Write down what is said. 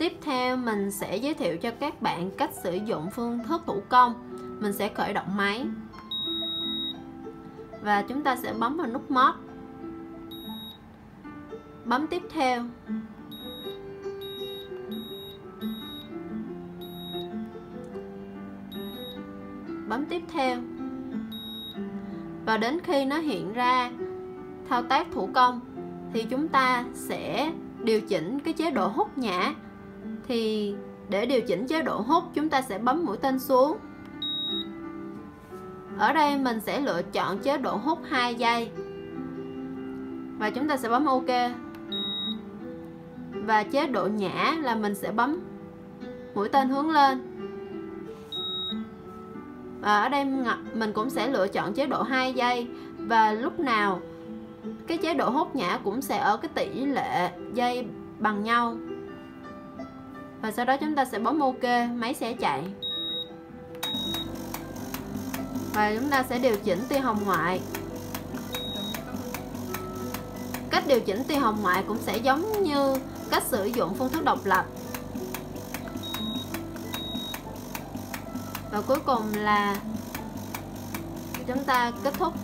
Tiếp theo, mình sẽ giới thiệu cho các bạn cách sử dụng phương thức thủ công. Mình sẽ khởi động máy. Và chúng ta sẽ bấm vào nút mod. Bấm tiếp theo. Bấm tiếp theo. Và đến khi nó hiện ra thao tác thủ công, thì chúng ta sẽ điều chỉnh cái chế độ hút nhã thì để điều chỉnh chế độ hút, chúng ta sẽ bấm mũi tên xuống. Ở đây mình sẽ lựa chọn chế độ hút 2 giây. Và chúng ta sẽ bấm ok. Và chế độ nhả là mình sẽ bấm mũi tên hướng lên. Và ở đây mình cũng sẽ lựa chọn chế độ 2 giây. Và lúc nào cái chế độ hút nhả cũng sẽ ở cái tỷ lệ dây bằng nhau và sau đó chúng ta sẽ bấm ok, máy sẽ chạy. Và chúng ta sẽ điều chỉnh tia hồng ngoại. Cách điều chỉnh tia hồng ngoại cũng sẽ giống như cách sử dụng phương thức độc lập. Và cuối cùng là chúng ta kết thúc.